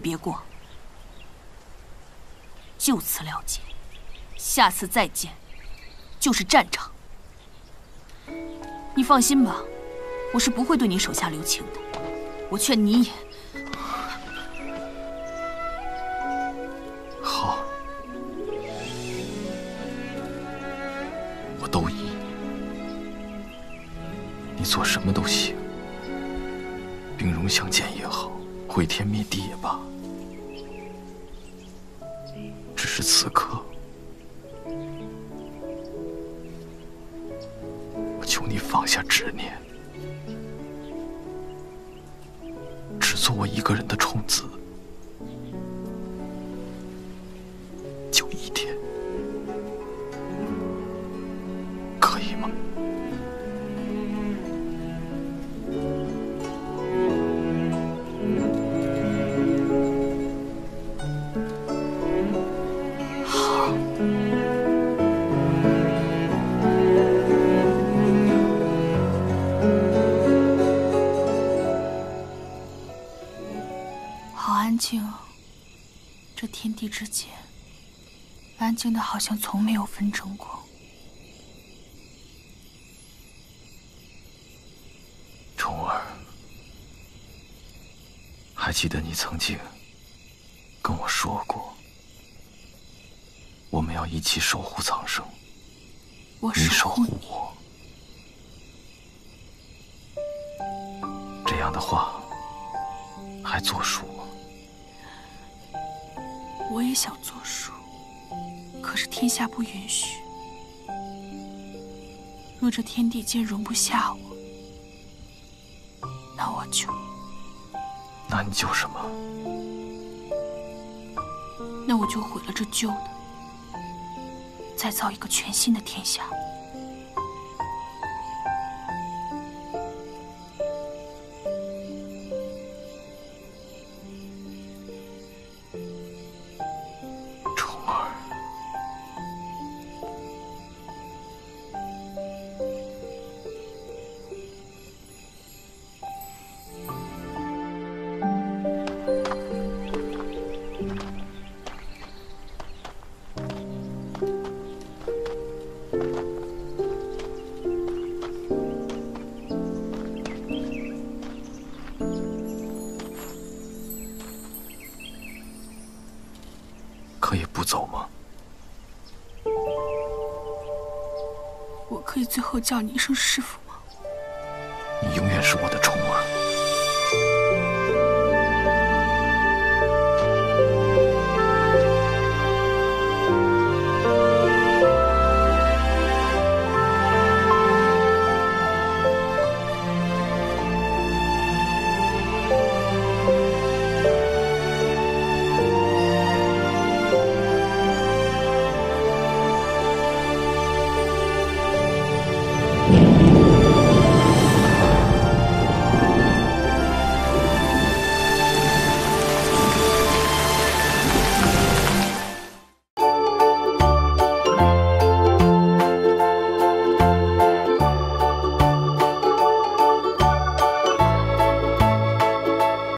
别过，就此了结。下次再见，就是战场。你放心吧，我是不会对你手下留情的。我劝你也。好，我都依。你做什么都行，兵戎相见也好，毁天灭地也罢。只是此刻，我求你放下执念。只做我一个人的虫子，就一天，静，这天地之间，安静的好像从没有纷争过。重儿，还记得你曾经跟我说过，我们要一起守护苍生。我守护我，这样的话还作数吗？我也想做数，可是天下不允许。若这天地间容不下我，那我就……那你就什么？那我就毁了这旧的，再造一个全新的天下。可以不走吗？我可以最后叫你一声师傅吗？你永远是我的宠物。